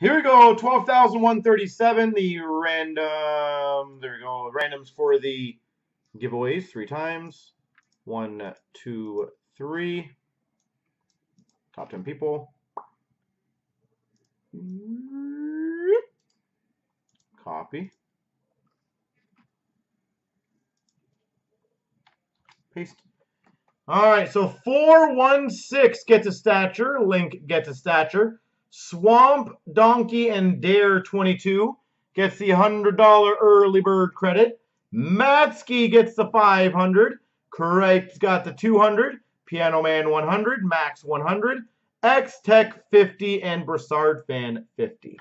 Here we go, 12,137, the random, there we go, randoms for the giveaways three times. One, two, three. Top 10 people. Copy. Paste. All right, so 416 gets a stature. Link gets a stature. Swamp, Donkey, and Dare 22 gets the $100 early bird credit. Matsky gets the 500. Craig's got the 200. Piano Man 100. Max 100. X Tech 50 and Brassard Fan 50.